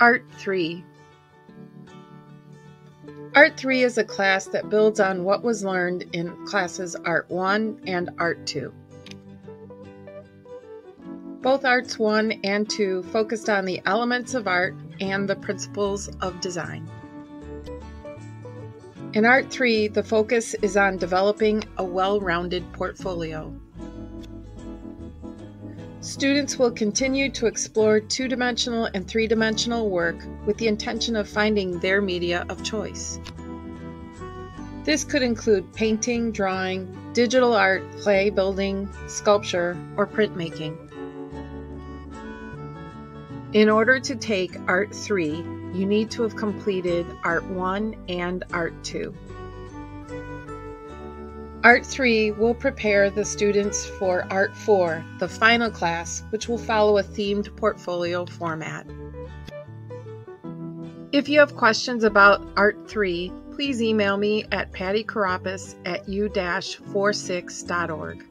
Art 3 Art 3 is a class that builds on what was learned in classes Art 1 and Art 2. Both Arts 1 and 2 focused on the elements of art and the principles of design. In Art 3, the focus is on developing a well rounded portfolio. Students will continue to explore two dimensional and three dimensional work with the intention of finding their media of choice. This could include painting, drawing, digital art, clay building, sculpture, or printmaking. In order to take Art 3, you need to have completed Art 1 and Art 2. Art 3 will prepare the students for Art 4, the final class, which will follow a themed portfolio format. If you have questions about Art 3, please email me at pattykuropas at u-46.org.